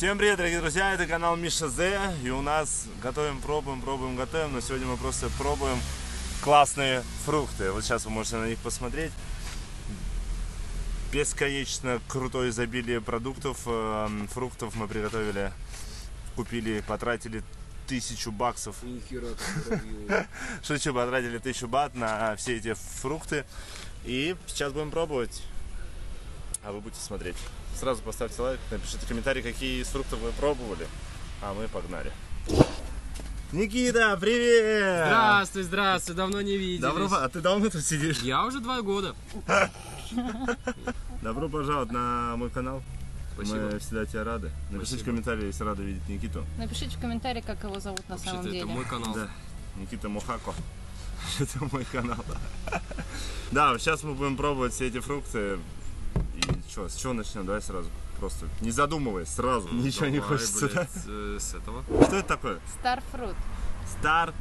Всем привет, дорогие друзья, это канал Миша З, и у нас готовим, пробуем, пробуем, готовим, но сегодня мы просто пробуем классные фрукты. Вот сейчас вы можете на них посмотреть. Бесконечно крутое изобилие продуктов, э, фруктов мы приготовили, купили, потратили тысячу баксов. Шучу, потратили тысячу бат на все эти фрукты. И сейчас будем пробовать. А вы будете смотреть. Сразу поставьте лайк, напишите комментарий, какие из фруктов вы пробовали. А мы погнали. Никита, привет! Здравствуй, здравствуй, давно не виделись. Добро, а ты давно тут сидишь? Я уже два года. Добро пожаловать на мой канал. Спасибо. Мы всегда тебя рады. Напишите Спасибо. в комментарии, если рады видеть Никиту. Напишите в комментарии, как его зовут на самом деле. это мой канал. Да, Никита Мухако. Это мой канал. Да, сейчас мы будем пробовать все эти фрукты. Что, с чего начнем? Давай сразу. Просто не задумываясь, сразу. Ничего не Давай, хочется. да? блядь, э, С этого. Что это такое? Старфрут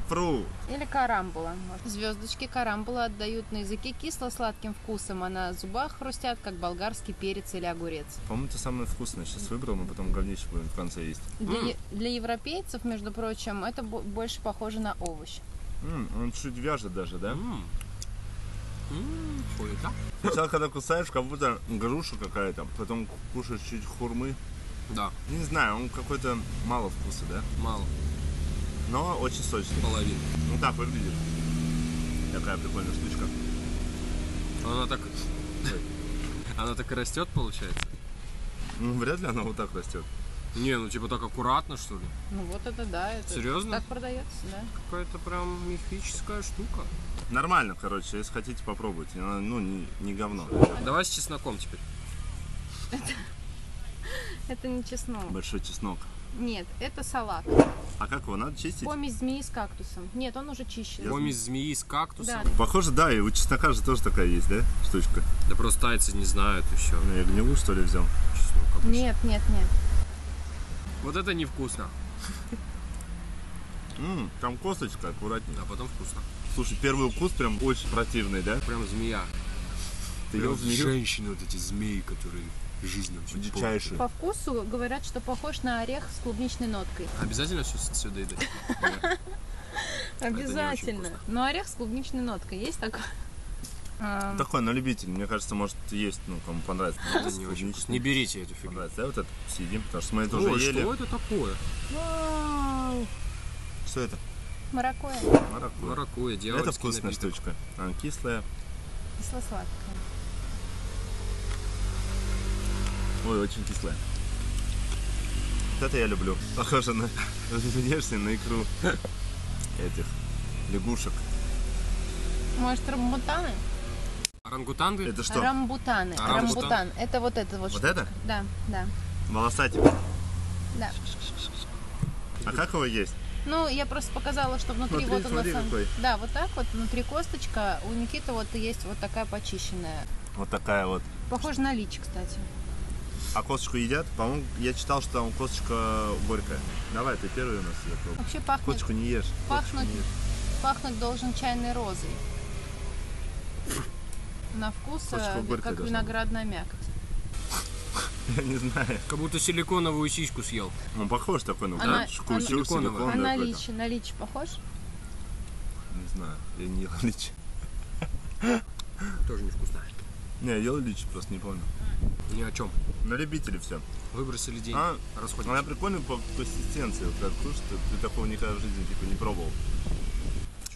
Fruit. или карамбула. Звездочки карамбула отдают на языке кисло-сладким вкусом, а на зубах хрустят, как болгарский перец или огурец. По-моему, это самое вкусное. Сейчас выбрал, мы потом говнище будем в конце есть. Для, для европейцев, между прочим, это бо- больше похоже на овощ. М, он чуть вяжет даже, да? М. Сначала, когда кусаешь, как будто груша какая-то. Потом кушаешь чуть хурмы. Да, Не знаю, он какой-то мало вкуса, да? мало. Но очень сочный. Половина. Ну так выглядит. Такая прикольная штучка. Она так... Она так и растет, получается? Ну, вряд ли она вот так растет. Не, ну типа так аккуратно, что ли? Ну вот это да, это Серьезно? так продается, да. Какая-то прям мифическая штука. Нормально, короче, если хотите, попробуйте. Она, Ну, не, не говно. Давай с чесноком теперь. Это не чеснок. Большой чеснок. Нет, это салат. А как его надо чистить? Помесь змеи с кактусом. Нет, он уже чищен. Помесь змеи с кактусом. Да. Похоже, да, и у чеснока же тоже такая есть, да, штучка? Да просто тайцы не знают еще. Ну, я гнилую, что ли, взял? Чеснок обычно. Нет, нет, нет. Вот это невкусно. М, там косточка аккуратнее. А потом вкусно. Слушай, первый укус прям очень противный, да? Прям змея. Ты ел змею? Женщины, вот эти змеи, которые жизнь нам всё Дичайший. По вкусу говорят, что похож на орех с клубничной ноткой. Обязательно все сюда едать? Обязательно. Но орех с клубничной ноткой есть такой? А, Такой, на любитель. Мне кажется, может есть, ну, кому понравится. Это не очень вкусно. Не берите эту фигню. Понравится, да, вот это съедим, потому что мы это уже ели. что это такое? вау, Что это? Маракуйя. Маракуйя. Маракуйя, дьявольский Это вкусная напиток. штучка. Она кислая. Кисло-сладкая. Ой, очень кислая. Вот это я люблю. Похоже на внешне на икру этих лягушек. Может, рамбутаны? Орангутанги? Это что? Рамбутаны. А, рамбутан? Рамбутан. Это вот это вот. Вот штука. это? Да, да, Волосатик. да. А как его есть? Ну, я просто показала, что внутри Смотри, вот он на смотри, какой. Да, вот так вот, внутри косточка. У Никиты вот есть вот такая почищенная. Вот такая вот. Похоже на лич, кстати. А косточку едят? По-моему, я читал, что там косточка горькая. Давай, ты первый у нас пробуй. Вообще пахнет, Косточку не ешь. Пахнуть, не ешь. пахнуть должен чайной розой. На вкус э, как виноградная мякоть. Я не знаю. Как будто силиконовую сиську съел. Он похож такой, ну, Она- да? Силикон А на какой-то. лич, на лич похож? Не знаю, я не ел лич. Тоже невкусно. Не, я ел лич, просто не помню. Ни о чем. На любителей все. Выбросили деньги. А, Расходимся. Она прикольная по консистенции, вот как кушать, ты такого никогда в жизни типа не пробовал.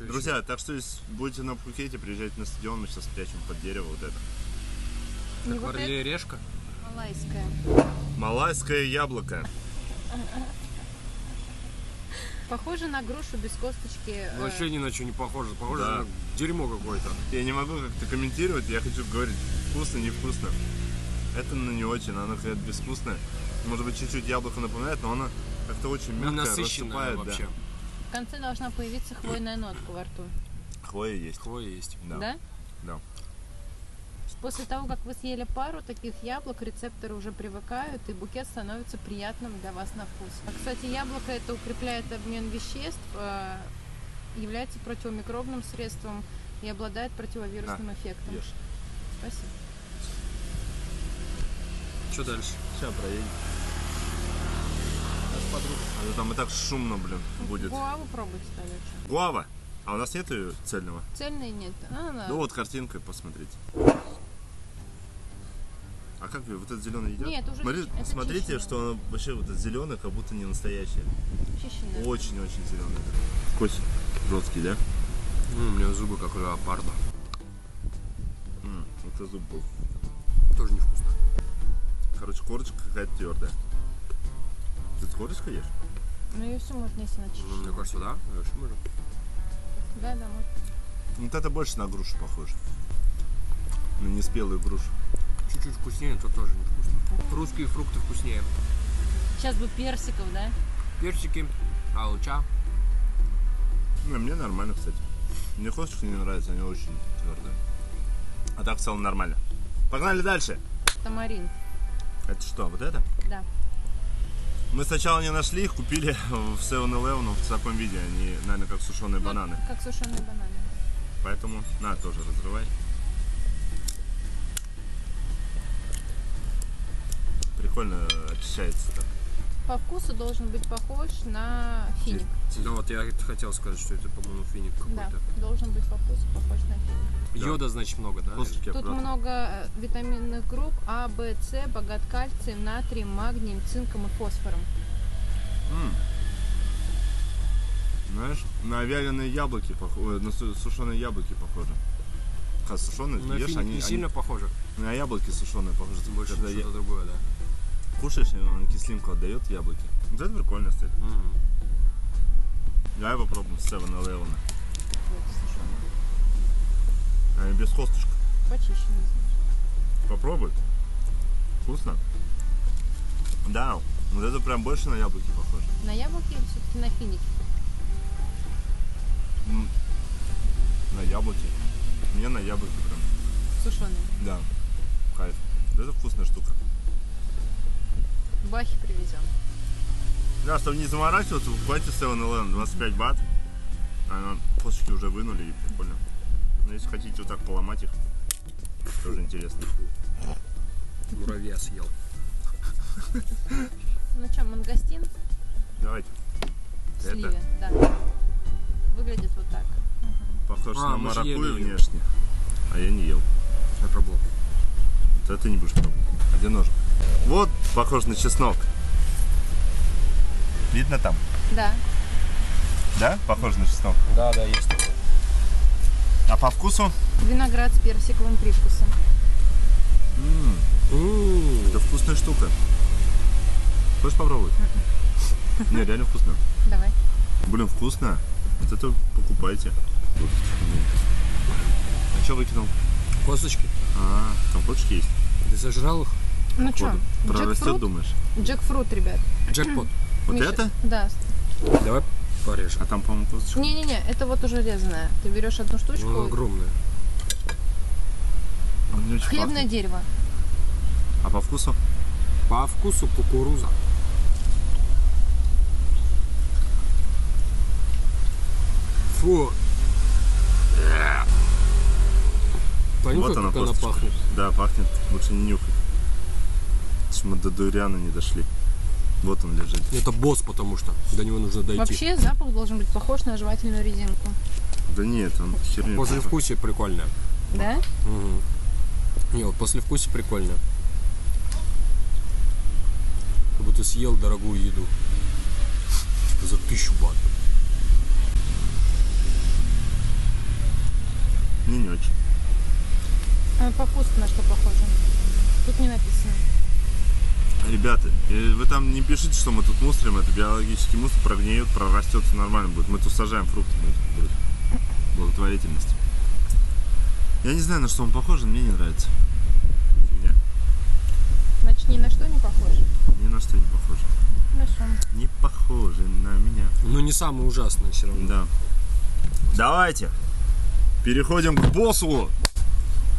Чё Друзья, так что если будете на Пхукете, приезжайте на стадион, мы сейчас спрячем под дерево вот это. еще? Не Как вот Варлея решка? это малайская. Малайское яблоко. Похоже на грушу без косточки. э, Вообще ни на что не похоже. Похоже Да. на дерьмо какое-то. Я не могу как-то комментировать, я хочу говорить вкусно, невкусно. Это ну, не очень, оно какая-то безвкусная. Может быть, чуть-чуть яблоко напоминает, но оно как-то очень мягкое, Ненасыщенное рассыпает, вообще. В конце должна появиться хвойная нотка во рту. Хвоя есть. Хвоя есть. Да. Да? Да. После того, как вы съели пару таких яблок, рецепторы уже привыкают, и букет становится приятным для вас на вкус. А, кстати, яблоко это укрепляет обмен веществ, э, является противомикробным средством и обладает противовирусным эффектом. Ешь. Спасибо. Что дальше? Сейчас проедем. Подруга. А там и так шумно, блин, будет. Гуаву пробуйте тогда. Гуава. А у нас нету её цельного? Цельной нет. А, да. Ну вот картинкой посмотрите. А как вы, вот этот зеленый едят? Нет, уже Смотри- это смотрите, чищенный. что оно вообще вот этот зеленый, как будто не настоящий. Чищенная. Очень-очень зеленый. Кость жесткий, да? М, у меня зубы как у леопарда. М, это зуб был. Тоже невкусно. Короче, корочка какая-то твердая. Ты с корочкой ешь? Ну ее все можно если Ну, начищать. мне кажется, да. Я вообще можем. Да, да, можно. Вот это больше на грушу похоже. На неспелую грушу. Чуть-чуть вкуснее, то тоже невкусно. Русские фрукты вкуснее. Сейчас бы персиков, да? Персики, алча. Не, мне нормально, кстати. Мне косточки не нравятся, они очень твердые. А так в целом нормально. Погнали дальше. Тамарин. Это что, вот это? Да. Мы сначала не нашли их, купили в 7-Eleven в таком виде. Они, наверное, как сушеные Ну, бананы. Как сушеные бананы. Поэтому, на, тоже разрывай. Прикольно очищается так. По вкусу должен быть похож на финик. Да вот я хотел сказать, что это, по-моему, финик Да, какой-то. должен быть по вкусу похож на финик. Да. Йода, значит, много, да? Косточки Тут аккуратно. много э, витаминных групп А, В, С, богат кальцием, натрием, магнием, цинком и фосфором. М. Знаешь, на вяленые яблоки похоже, на су- сушеные яблоки похоже. А сушеные На ешь, они, не они- сильно похоже. на яблоки сушеные похожи. Больше что-то я- другое, да. Кушаешь, и он кислинку отдает яблоки. Вот это прикольно, кстати. Мгм. Давай попробуем с 7-Eleven. Вот, сушеные. Они без косточек. Почищенные. Попробуй. Вкусно? Да, вот это прям больше на яблоки похоже. На яблоке или все-таки на финике? М, На яблоки. Мне на яблоки прям. Сушеные. Да. Кайф. Вот это вкусная штука. Бахи привезем. Да, чтобы не заморачиваться, покупайте 7-Eleven 25 бат. А, косточки уже вынули и прикольно. Но если хотите вот так поломать их, тоже интересно. Муравья съел. Ну что, мангостин Давайте. в Это? сливе, да. Выглядит вот так. Похож А, на маракую внешне. А я не ел. Я пробовал. Это ты не будешь пробовать. А где нож? Вот, похож на чеснок. Видно там? Да. Да? Похож на чеснок. Да, да, есть такое. А по вкусу? Виноград с персиковым привкусом. М, М, это вкусная штука. Хочешь попробовать? Не, реально вкусно. Давай. Блин, вкусно. Вот это покупайте. А что выкинул? Косточки. А, там кочки есть. Ты сожрал их? Ну что. Прорастет, думаешь? Джекфрут, ребят. Джекпот. Вот Миша, это? Да. Давай порежем. А там, по-моему, косточка. Не-не-не, это вот уже резаное. Ты берешь одну штучку. Ну, огромная. Хлебное пахнет. дерево. А по вкусу? По вкусу кукуруза. Фу. Понюхай, вот она как она пахнет. Да, пахнет. Лучше не нюхать. Мы до дуриана не дошли. Вот он лежит. Это босс, потому что до него нужно дойти. Вообще запах должен быть похож на жевательную резинку. Да нет, он херня. После вкуса прикольно. Да? Мгм. Не, вот после вкуса прикольно. Как будто съел дорогую еду. За тысячу бат. Не, не очень. А по вкусу на что похоже? Тут не написано. Ребята, э, вы там не пишите, что мы тут мусорим, это биологический мусор прогниет, прорастет, все нормально будет. Мы тут сажаем фрукты, будет, будет. благотворительность. Я не знаю, на что он похож, мне не нравится. Фигня. Значит, ни на что не похож. Ни на что не похоже. Хорошо. Не похоже на меня. Ну не самое ужасное все равно. Да. Давайте. Переходим к боссу.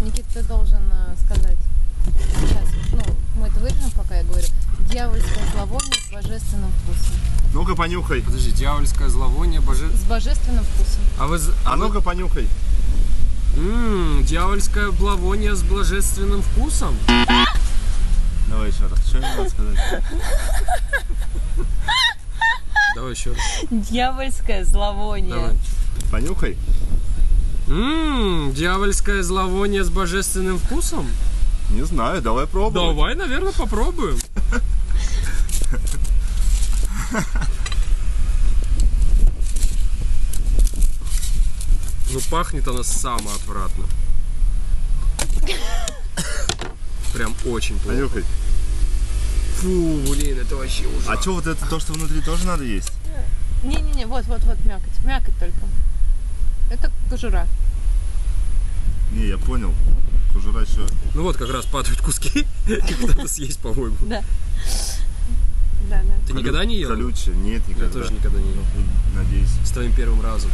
Никита, ты должен э, сказать. Сейчас, ну, мы это вырежем, пока я говорю. Дьявольское зловоние с божественным вкусом. Ну-ка понюхай. Подожди, дьявольское зловоние, боже... С божественным вкусом. А вы... з- А ну-ка понюхай. М, дьявольское благовоние с божественным вкусом? Давай еще раз. Что мне надо сказать? Давай еще раз. Дьявольское зловоние. Давай. Понюхай. Ммм, дьявольское зловоние с божественным вкусом? Не знаю, давай пробовать. Давай, наверное, попробуем. Ну, пахнет она самое отвратно. Прям очень плохо. Понюхай. Фу, блин, это вообще ужасно. А что вот это то, что внутри тоже надо есть? Не-не-не, вот-вот-вот мякоть. Мякоть только. Это кожура. Не, я понял. Кожура еще. Ну вот как раз падают куски. Их надо съесть, по-моему. Да. Да, да. Ты никогда не ел? Колючее. Нет, Я никогда. тоже никогда не ел. Надеюсь. С твоим первым разом.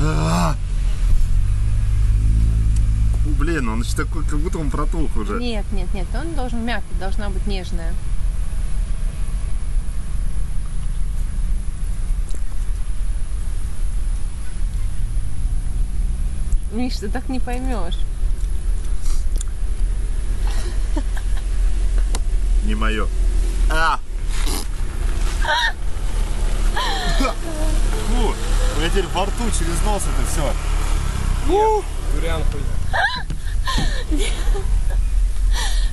А! Блин, он еще такой, как будто он протух уже. Нет, нет, нет, он должен мякоть, должна быть нежная. Миш, ты так не поймешь. Не мое. А! Фу, у меня теперь во рту через нос это все. Дуриан хуйня.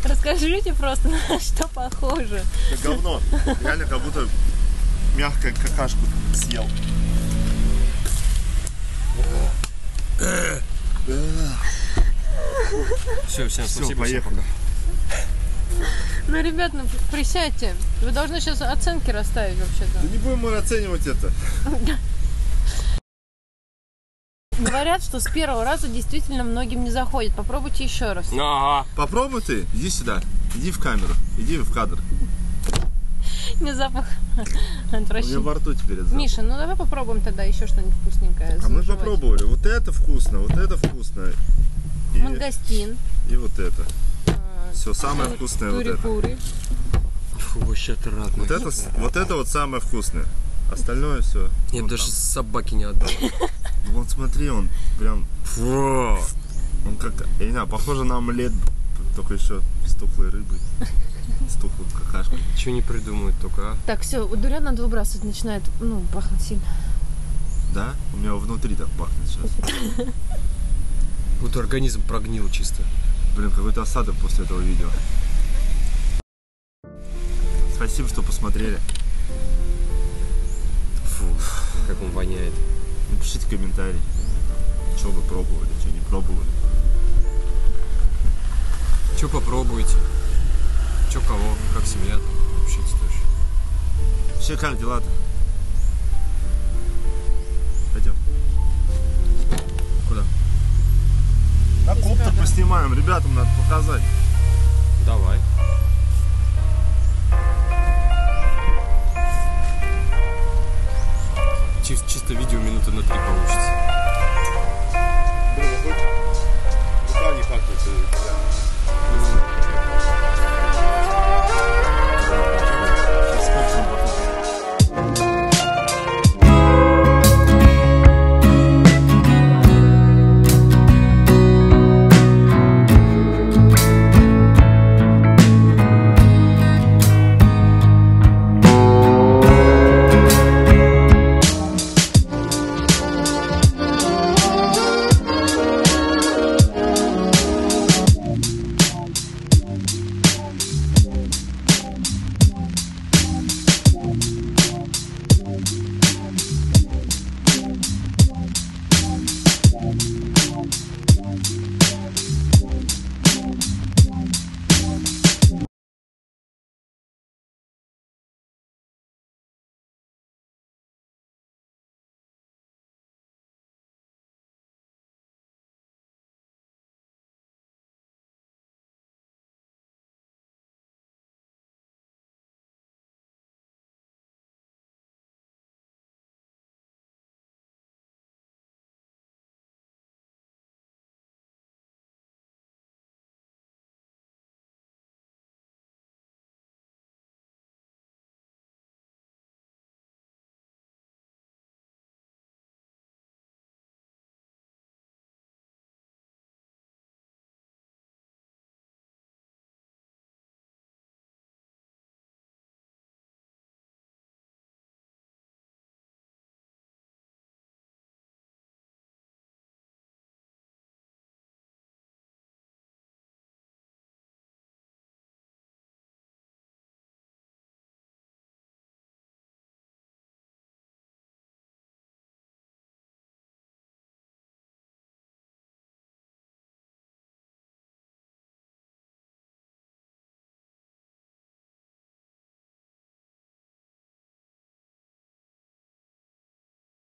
Расскажите просто, на что похоже. Как говно. Реально как будто мягкую какашку съел. Все, всем Все, спасибо. всем поехали. пока. Ну, ребят, ну присядьте. Вы должны сейчас оценки расставить вообще-то. Да не будем мы оценивать это. Говорят, что с первого раза действительно многим не заходит. Попробуйте еще раз. Ага. Попробуй ты, иди сюда. Иди в камеру. Иди в кадр. Не запах У меня отвращения. во рту теперь запах. Миша, ну давай попробуем тогда еще что-нибудь вкусненькое. А мы попробовали. Вот это вкусно, вот это вкусно. И, Мангостин. и вот это. Все, самое вкусное вот это. Фу, вообще отвратно. Вот это, вот это вот самое вкусное. Остальное все. Я бы даже собаке не отдал. Вот смотри, он прям, Фу. он как, я не знаю, похоже на омлет, только еще с тухлой рыбой, с тухлой какашкой. Чего не придумают только, а? Так, все, дуриан надо выбрасывать, начинает, ну, пахнуть сильно. Да? У меня внутри так пахнет сейчас. Вот организм прогнил чисто. Блин, какой-то осадок после этого видео. Спасибо, что посмотрели. Фу, как он воняет. Напишите комментарий, что вы пробовали, что не пробовали. Че попробуете? Че кого? Как семья? Общаться тоже. Вообще, как дела-то? поснимаем, ребятам надо показать. Давай. Чис чисто видео минуты на три получится. Блин, хоть... Ну, не факт, это...